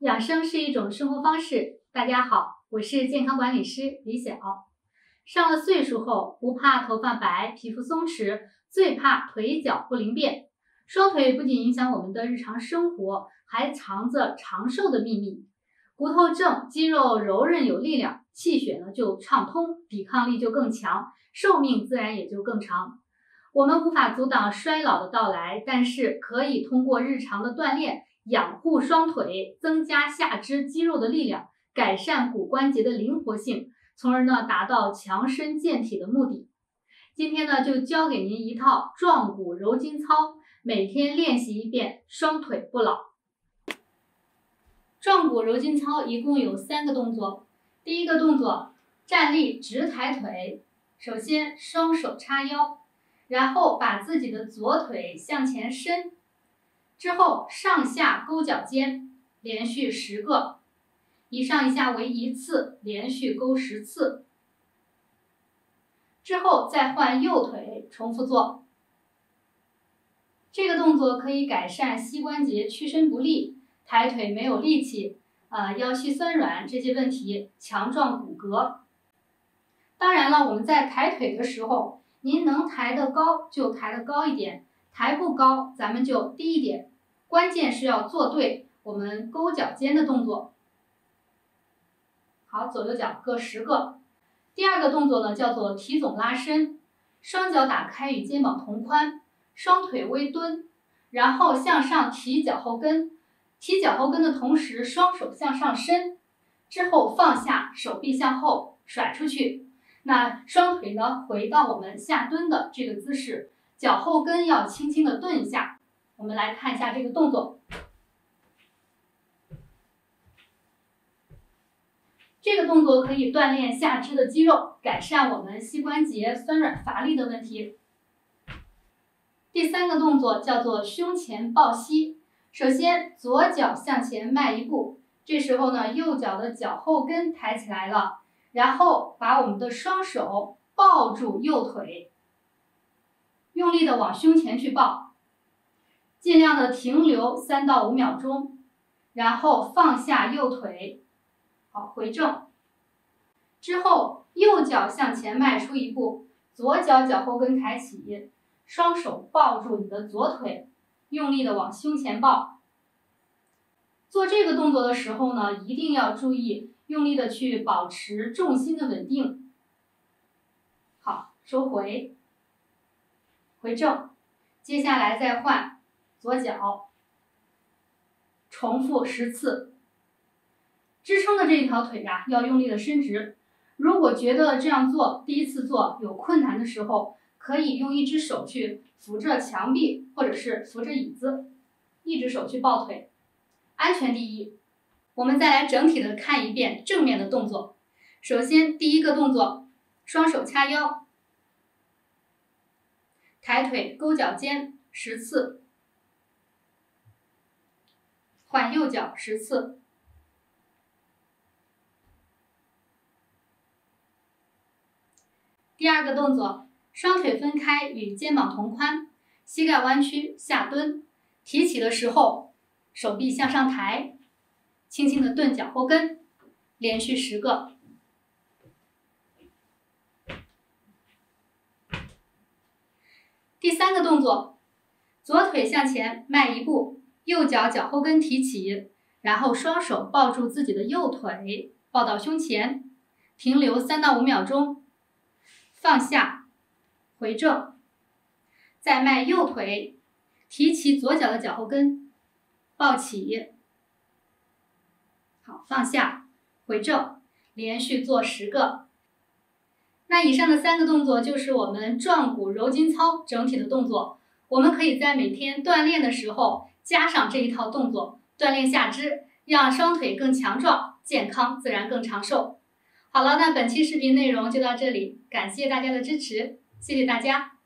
养生是一种生活方式。大家好，我是健康管理师李晓。上了岁数后，不怕头发白、皮肤松弛，最怕腿脚不灵便。双腿不仅影响我们的日常生活，还藏着长寿的秘密。骨头正，肌肉柔韧有力量，气血呢就畅通，抵抗力就更强，寿命自然也就更长。我们无法阻挡衰老的到来，但是可以通过日常的锻炼。养护双腿，增加下肢肌肉的力量，改善骨关节的灵活性，从而呢达到强身健体的目的。今天呢就教给您一套壮骨柔筋操，每天练习一遍，双腿不老。壮骨柔筋操一共有三个动作，第一个动作站立直抬腿，首先双手叉腰，然后把自己的左腿向前伸。之后上下勾脚尖，连续十个，一上一下为一次，连续勾十次。之后再换右腿，重复做。这个动作可以改善膝关节屈伸不利、抬腿没有力气、啊腰膝酸软这些问题，强壮骨骼。当然了，我们在抬腿的时候，您能抬得高就抬得高一点。抬不高，咱们就低一点，关键是要做对我们勾脚尖的动作。好，左右脚各十个。第二个动作呢，叫做提踵拉伸，双脚打开与肩膀同宽，双腿微蹲，然后向上提脚后跟，提脚后跟的同时，双手向上伸，之后放下，手臂向后甩出去。那双腿呢，回到我们下蹲的这个姿势。脚后跟要轻轻的顿一下，我们来看一下这个动作。这个动作可以锻炼下肢的肌肉，改善我们膝关节酸软乏力的问题。第三个动作叫做胸前抱膝。首先，左脚向前迈一步，这时候呢，右脚的脚后跟抬起来了，然后把我们的双手抱住右腿。用力的往胸前去抱，尽量的停留三到五秒钟，然后放下右腿，好回正。之后右脚向前迈出一步，左脚脚后跟抬起，双手抱住你的左腿，用力的往胸前抱。做这个动作的时候呢，一定要注意用力的去保持重心的稳定。好，收回。回正，接下来再换左脚，重复十次。支撑的这一条腿呀，要用力的伸直。如果觉得这样做第一次做有困难的时候，可以用一只手去扶着墙壁，或者是扶着椅子，一只手去抱腿，安全第一。我们再来整体的看一遍正面的动作。首先第一个动作，双手掐腰。抬腿勾脚尖十次，换右脚十次。第二个动作，双腿分开与肩膀同宽，膝盖弯曲下蹲，提起的时候手臂向上抬，轻轻的顿脚后跟，连续十个。第三个动作，左腿向前迈一步，右脚脚后跟提起，然后双手抱住自己的右腿，抱到胸前，停留三到五秒钟，放下，回正，再迈右腿，提起左脚的脚后跟，抱起，好，放下，回正，连续做十个。那以上的三个动作就是我们壮骨柔筋操整体的动作，我们可以在每天锻炼的时候加上这一套动作，锻炼下肢，让双腿更强壮，健康自然更长寿。好了，那本期视频内容就到这里，感谢大家的支持，谢谢大家。